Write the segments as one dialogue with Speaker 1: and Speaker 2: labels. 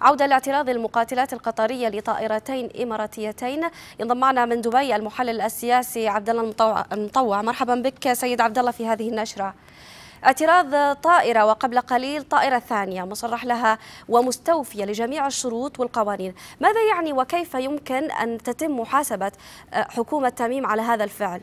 Speaker 1: عودة لاعتراض المقاتلات القطرية لطائرتين إماراتيتين. ينضم معنا من دبي المحلل السياسي عبد الله المطوع مرحبا بك سيد عبد الله في هذه النشرة. اعتراض طائرة وقبل قليل طائرة ثانية مصرح لها ومستوفية لجميع الشروط والقوانين. ماذا يعني وكيف يمكن أن تتم محاسبة حكومة تميم على هذا الفعل؟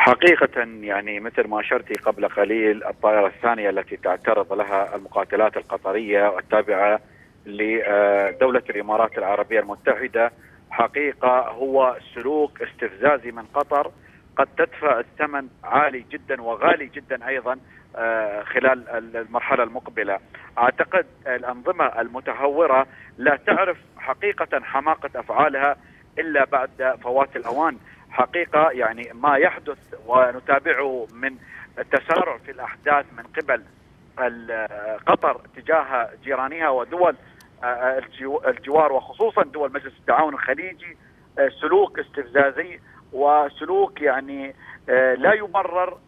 Speaker 2: حقيقة يعني مثل ما أشرتي قبل قليل الطائرة الثانية التي تعترض لها المقاتلات القطرية التابعة لدولة الإمارات العربية المتحدة حقيقة هو سلوك استفزازي من قطر قد تدفع الثمن عالي جدا وغالي جدا أيضا خلال المرحلة المقبلة. أعتقد الأنظمة المتهورة لا تعرف حقيقة حماقة أفعالها إلا بعد فوات الأوان. حقيقة يعني ما يحدث ونتابعه من التسارع في الأحداث من قبل قطر تجاه جيرانها ودول الجوار وخصوصا دول مجلس التعاون الخليجي سلوك استفزازي وسلوك يعني لا يبرر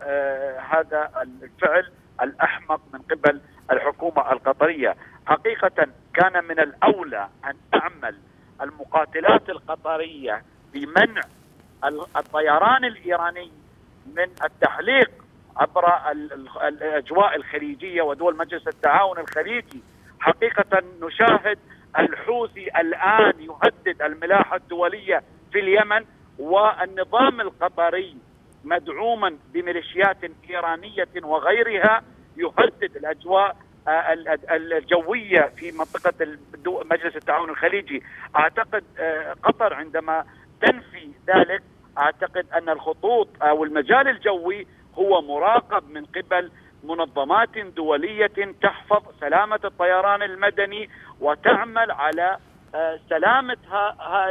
Speaker 2: هذا الفعل الأحمق من قبل الحكومة القطرية، حقيقة كان من الأولى أن تعمل المقاتلات القطرية بمنع الطيران الإيراني من التحليق عبر الأجواء الخليجية ودول مجلس التعاون الخليجي. حقيقة نشاهد الحوثي الآن يهدد الملاحة الدولية في اليمن والنظام القطري مدعوما بميليشيات إيرانية وغيرها يهدد الأجواء الجوية في منطقة مجلس التعاون الخليجي. أعتقد قطر عندما تنفي ذلك أعتقد أن الخطوط أو المجال الجوي هو مراقب من قبل منظمات دولية تحفظ سلامة الطيران المدني وتعمل على سلامة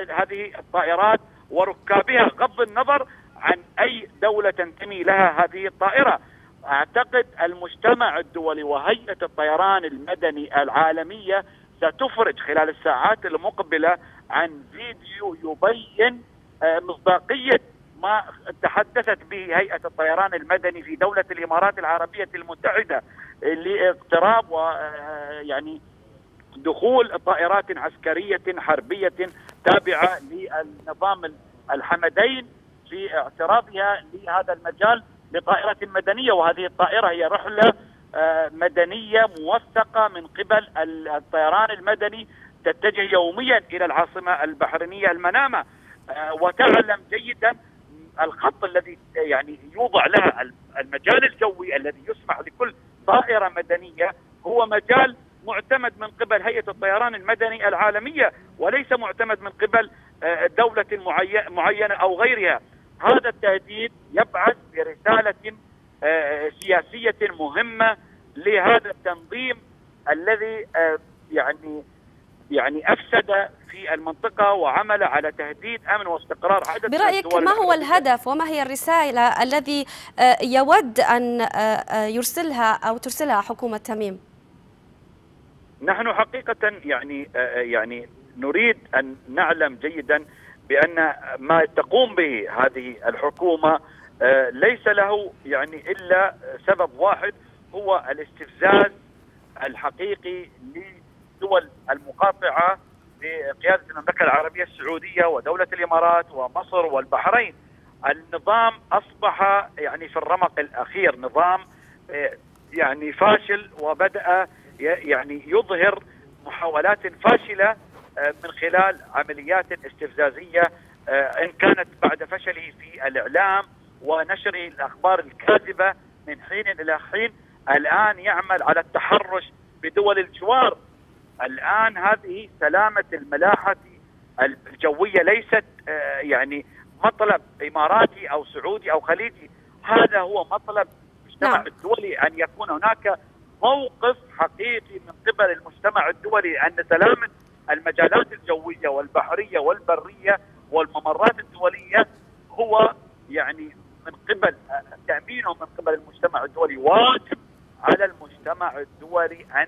Speaker 2: هذه الطائرات وركابها غض النظر عن أي دولة تنتمي لها هذه الطائرة. أعتقد المجتمع الدولي وهيئة الطيران المدني العالمية ستفرج خلال الساعات المقبلة عن فيديو يبين مصداقية ما تحدثت به هيئة الطيران المدني في دولة الإمارات العربية المتحدة لاقتراب ويعني دخول طائرات عسكرية حربية تابعة للنظام الحمدين في اعتراضها لهذا المجال لطائره مدنية وهذه الطائرة هي رحلة مدنية موثقة من قبل الطيران المدني تتجه يوميا إلى العاصمة البحرينية المنامة. وتعلم جيدا الخط الذي يعني يوضع لها المجال الجوي الذي يسمح لكل طائرة مدنية. هو مجال معتمد من قبل هيئة الطيران المدني العالمية وليس معتمد من قبل دولة معينة أو غيرها. هذا التهديد يبعث برسالة سياسية مهمة لهذا التنظيم الذي يعني يعني أفسد في المنطقة وعمل على تهديد أمن واستقرار عدد
Speaker 1: برأيك ما هو الهدف وما هي الرسالة الذي يود أن يرسلها أو ترسلها حكومة تميم؟
Speaker 2: نحن حقيقة يعني يعني نريد أن نعلم جيدا بأن ما تقوم به هذه الحكومة ليس له يعني إلا سبب واحد هو الاستفزاز الحقيقي للدول المقاطعة بقياده المملكة العربية السعودية ودولة الإمارات ومصر والبحرين. النظام أصبح يعني في الرمق الأخير نظام يعني فاشل وبدأ يعني يظهر محاولات فاشلة من خلال عمليات استفزازية إن كانت بعد فشله في الإعلام ونشر الأخبار الكاذبة من حين إلى حين الآن يعمل على التحرش بدول الجوار الآن هذه سلامة الملاحة الجوية ليست يعني مطلب إماراتي أو سعودي أو خليجي هذا هو مطلب المجتمع نعم. الدولي أن يكون هناك موقف حقيقي من قبل المجتمع الدولي أن سلامة المجالات الجوية والبحرية والبرية والممرات الدولية هو يعني من قبل تأمينه من قبل المجتمع الدولي واجب على المجتمع الدولي أن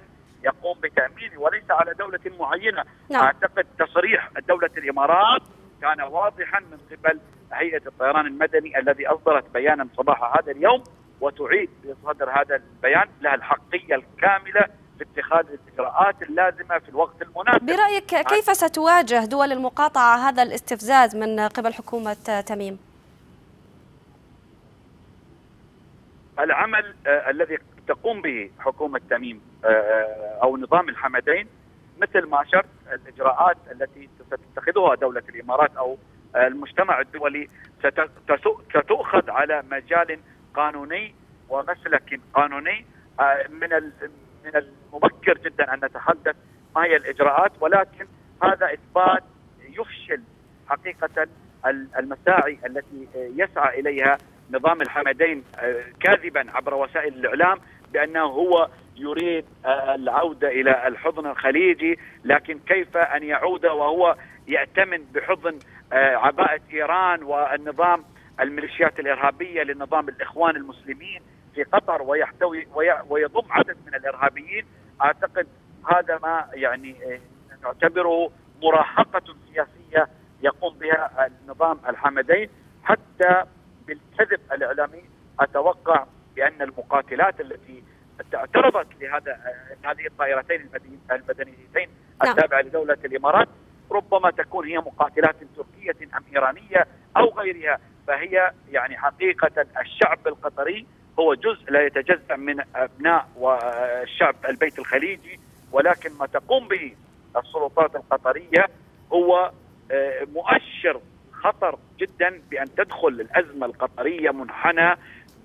Speaker 2: بتامينه وليس على دولة معينة نعم. أعتقد تصريح دولة الإمارات كان واضحا من قبل هيئة الطيران المدني الذي أصدرت بيانا صباح هذا اليوم وتعيد بصدر هذا البيان لها الحقية الكاملة في اتخاذ الاجراءات اللازمة في الوقت المناسب.
Speaker 1: برأيك كيف ستواجه دول المقاطعة هذا الاستفزاز من قبل حكومة تميم؟
Speaker 2: العمل آه الذي تقوم به حكومة تميم آه أو نظام الحمدين مثل ما اشرت الإجراءات التي ستتخذها دولة الإمارات أو المجتمع الدولي ستؤخذ على مجال قانوني ومسلك قانوني من من المبكر جدا أن نتحدث ما هي الإجراءات ولكن هذا إثبات يفشل حقيقة المساعي التي يسعى إليها نظام الحمدين كاذبا عبر وسائل الإعلام بأنه هو يريد العودة إلى الحضن الخليجي لكن كيف أن يعود وهو يأتمن بحضن عباءة إيران والنظام الميليشيات الإرهابية لنظام الإخوان المسلمين في قطر ويحتوي ويضم عدد من الإرهابيين أعتقد هذا ما يعني نعتبره مراهقة سياسية يقوم بها النظام الحمدين حتى أتوقع بأن المقاتلات التي اعترضت لهذا هذه الطائرتين المدنيتين التابعة لدولة الإمارات ربما تكون هي مقاتلات تركية أم إيرانية أو غيرها فهي يعني حقيقة الشعب القطري هو جزء لا يتجزأ من أبناء والشعب البيت الخليجي ولكن ما تقوم به السلطات القطرية هو مؤشر خطر جدا بأن تدخل الأزمة القطرية منحنى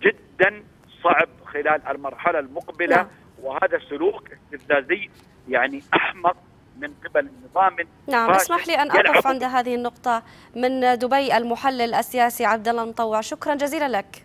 Speaker 2: جدا صعب خلال المرحلة المقبلة نعم. وهذا سلوك استفزازي يعني أحمق من قبل نظام
Speaker 1: نعم اسمح لي أن اقف عند هذه النقطة من دبي المحلل السياسي عبد الله مطوع. شكرا جزيلا لك.